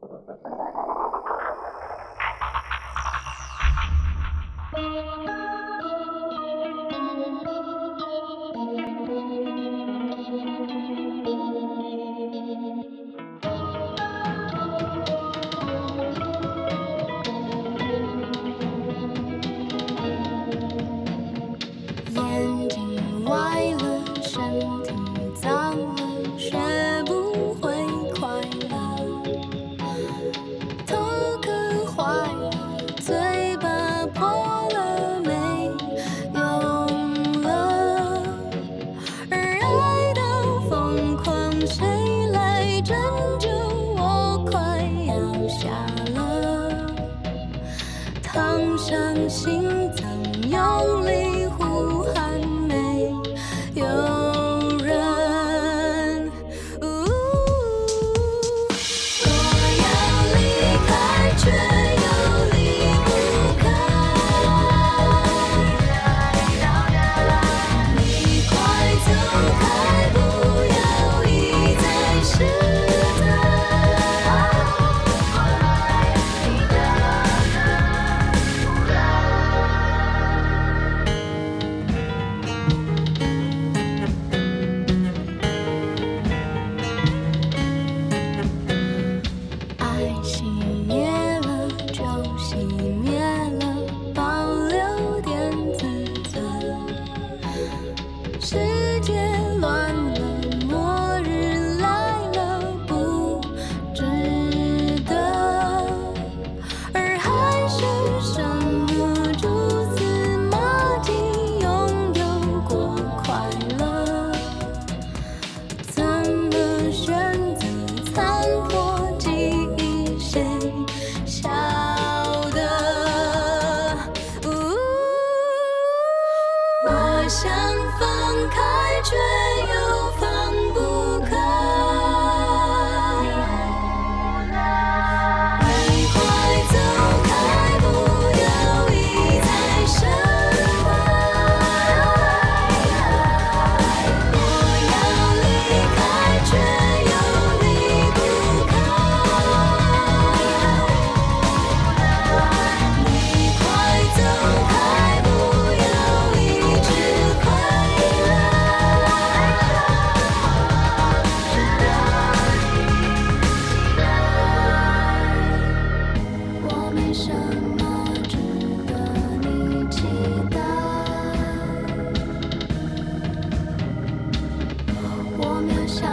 Thank you. 来拯救？我快要瞎了。躺上心脏，用力呼喊世界乱什么值得你期待？我渺小